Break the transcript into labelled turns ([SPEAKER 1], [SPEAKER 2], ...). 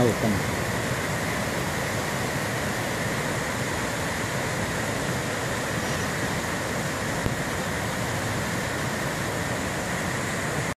[SPEAKER 1] 还
[SPEAKER 2] 有.